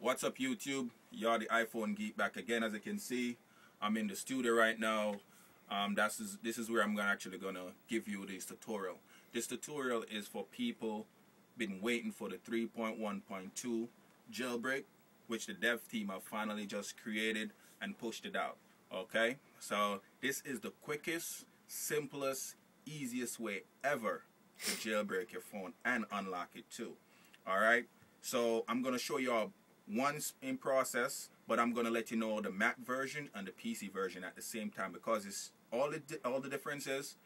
What's up YouTube? Y'all the iPhone geek back again as you can see. I'm in the studio right now. Um, that's this is where I'm gonna actually gonna give you this tutorial. This tutorial is for people been waiting for the 3.1.2 jailbreak, which the dev team have finally just created and pushed it out. Okay, so this is the quickest, simplest, easiest way ever to jailbreak your phone and unlock it too. All right, so I'm gonna show y'all one's in process, but I'm gonna let you know the Mac version and the PC version at the same time because it's all the all the difference is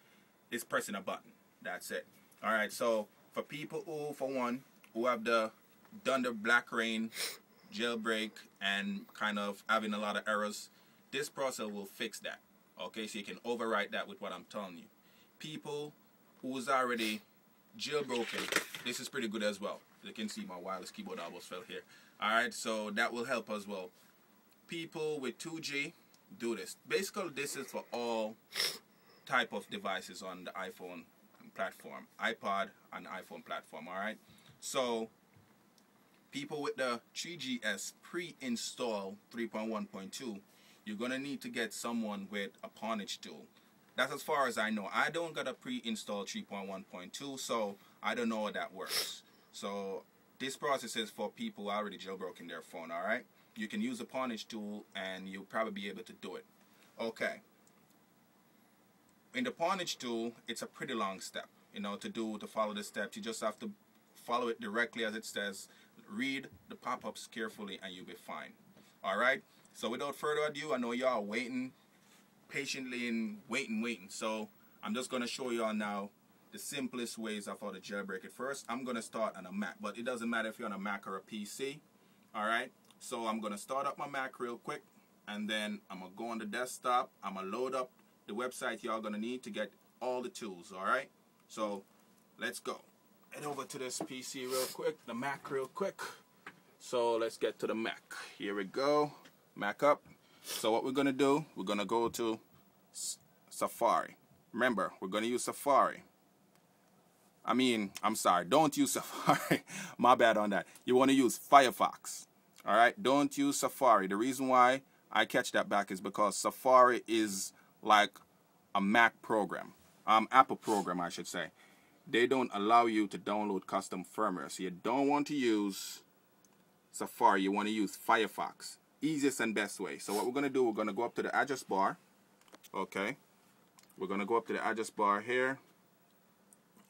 is pressing a button. That's it. All right. So for people who, for one, who have the done the Blackra1n jailbreak and kind of having a lot of errors, this process will fix that. Okay, so you can overwrite that with what I'm telling you. People who's already jailbroken, this is pretty good as well. You can see my wireless keyboard almost fell here. Alright, so that will help as well. People with 2G, do this. Basically, this is for all type of devices on the iPhone platform, iPod and iPhone platform, alright? So, people with the 3GS pre-install 3.1.2, you're going to need to get someone with a Pwnage tool. That's as far as I know. I don't got a pre-install 3.1.2, so I don't know how that works. So this process is for people already jailbroken their phone, alright? You can use the Pwnage tool and you'll probably be able to do it. Okay. In the Pwnage tool, it's a pretty long step. You know, to do, to follow the steps, you just have to follow it directly as it says. Read the pop-ups carefully and you'll be fine. Alright? So without further ado, I know y'all waiting patiently and waiting, waiting. So I'm just going to show y'all now the simplest ways of how to jailbreak it. First, I'm going to start on a Mac, but it doesn't matter if you're on a Mac or a PC. Alright, so I'm going to start up my Mac real quick, and then I'm going to go on the desktop. I'm going to load up the website y'all going to need to get all the tools, alright? So, let's go. Head over to this PC real quick, the Mac real quick. So, let's get to the Mac. Here we go. Mac up. So, what we're going to do, we're going to go to Safari. Remember, we're going to use Safari. I mean, I'm sorry, don't use Safari. My bad on that. You want to use Firefox. All right, don't use Safari. The reason why I catch that back is because Safari is like a Mac program, um, Apple program, I should say. They don't allow you to download custom firmware. So you don't want to use Safari. You want to use Firefox. Easiest and best way. So what we're going to do, we're going to go up to the address bar. Okay. We're going to go up to the address bar here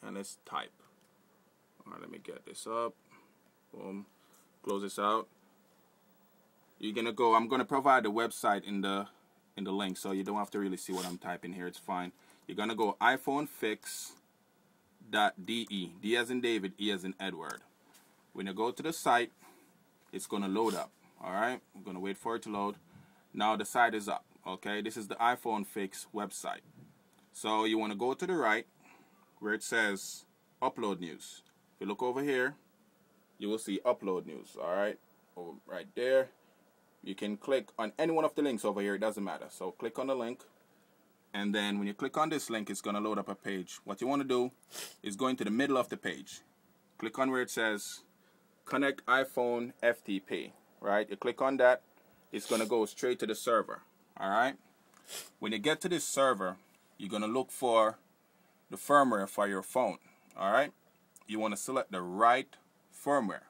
and let's type. All right, let me get this up. Boom. Close this out. You're gonna go. I'm gonna provide the website in the in the link, so you don't have to really see what I'm typing here. It's fine. You're gonna go iPhoneFix.de. D as in David, E as in Edward. When you go to the site, it's gonna load up. All right. I'm gonna wait for it to load. Now the site is up. Okay. This is the iPhone Fix website. So you want to go to the right where it says upload news. If you look over here, you will see upload news. All right, over right there. You can click on any one of the links over here. It doesn't matter. So click on the link. And then when you click on this link, it's going to load up a page. What you want to do is go into the middle of the page. Click on where it says connect iPhone FTP. Right? You click on that. It's going to go straight to the server. All right? When you get to this server, you're going to look for the firmware for your phone. Alright? You want to select the right firmware.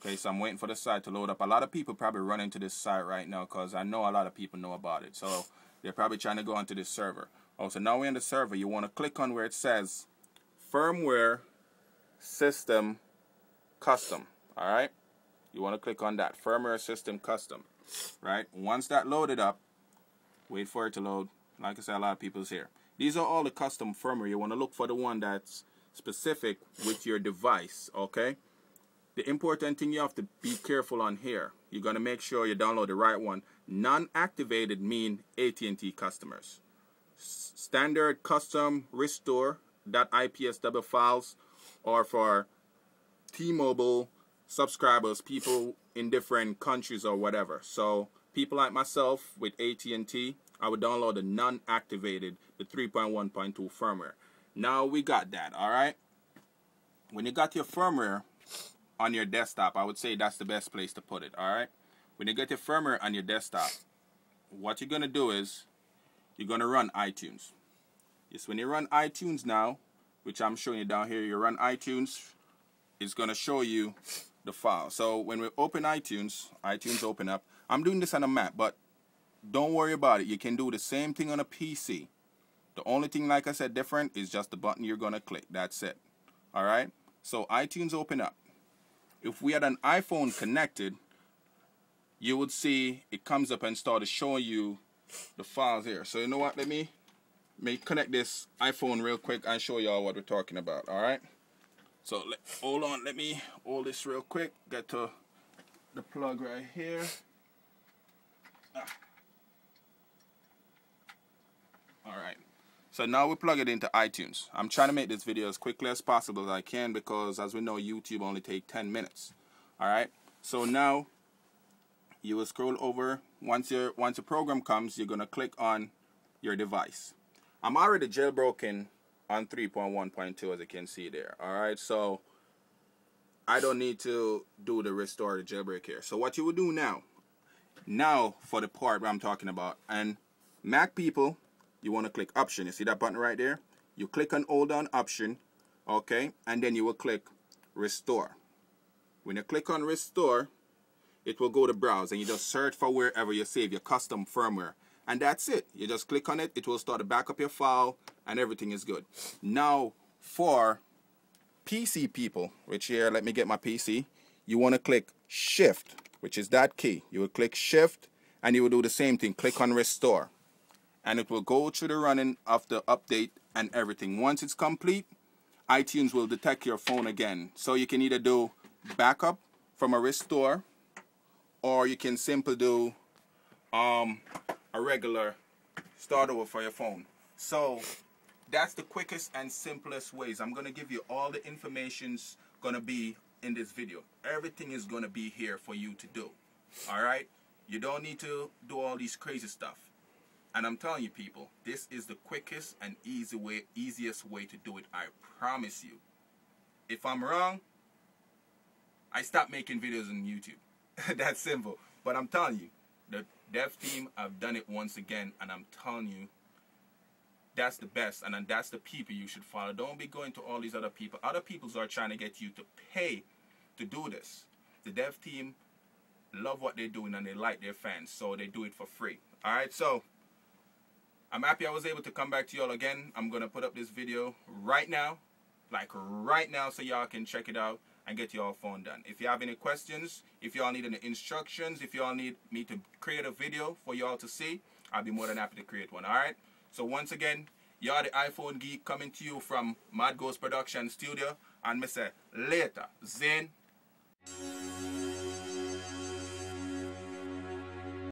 Okay, so I'm waiting for the site to load up. A lot of people probably run into this site right now because I know a lot of people know about it. So they're probably trying to go onto this server. Oh, so now we're in the server. You want to click on where it says firmware system custom. Alright? You want to click on that firmware system custom. Right? Once that loaded up, wait for it to load. Like I said, a lot of people's here. These are all the custom firmware. You want to look for the one that's specific with your device, okay? The important thing you have to be careful on here. You're going to make sure you download the right one. Non-activated mean AT&T customers. Standard custom restore .ipsw files are for T-Mobile subscribers, people in different countries or whatever. So people like myself with AT&T, I would download the non-activated, the 3.1.2 firmware. Now we got that, all right? When you got your firmware, on your desktop, I would say that's the best place to put it, alright? When you get your firmware on your desktop, what you're going to do is you're going to run iTunes. Yes, when you run iTunes now, which I'm showing you down here, you run iTunes, it's going to show you the file. So when we open iTunes, iTunes open up. I'm doing this on a Mac, but don't worry about it. You can do the same thing on a PC. The only thing, like I said, different is just the button you're going to click. That's it. All right. So iTunes open up. If we had an iPhone connected, you would see it comes up and started showing you the files here. So you know what? Let me, let me connect this iPhone real quick and show y'all what we're talking about. All right. So let, hold on. Let me hold this real quick. Get to the plug right here. Ah. All right. So now we plug it into iTunes. I'm trying to make this video as quickly as possible as I can because as we know YouTube only take 10 minutes. All right. So now you will scroll over once your once the program comes you're to click on your device. I'm already jailbroken on 3.1.2 as you can see there. All right. So I don't need to do the restore the jailbreak here. So what you will do now now for the part where I'm talking about and Mac people you want to click option. You see that button right there? You click on hold on option, okay, and then you will click restore. When you click on restore, it will go to browse and you just search for wherever you save your custom firmware. And that's it. You just click on it, it will start to back up your file and everything is good. Now for PC people, which here, let me get my PC, you want to click shift, which is that key. You will click shift and you will do the same thing. Click on restore and it will go through the running of the update and everything. Once it's complete, iTunes will detect your phone again. So you can either do backup from a restore or you can simply do um, a regular start over for your phone. So that's the quickest and simplest ways. I'm going to give you all the information's going to be in this video. Everything is going to be here for you to do. All right? You don't need to do all these crazy stuff. And I'm telling you people, this is the quickest and easy way, easiest way to do it. I promise you. If I'm wrong, I stop making videos on YouTube. That's simple. But I'm telling you, the dev team have done it once again, and I'm telling you, that's the best, and that's the people you should follow. Don't be going to all these other people. Other people are trying to get you to pay to do this. The dev team love what they're doing and they like their fans, so they do it for free. All right, so I'm happy I was able to come back to y'all again. I'm going to put up this video right now, like right now, so y'all can check it out and get your phone done. If you have any questions, if y'all need any instructions, if y'all need me to create a video for y'all to see, I'll be more than happy to create one, alright? So once again, y'all the iPhone Geek coming to you from Mad Ghost Production Studio, and me say later, Zane.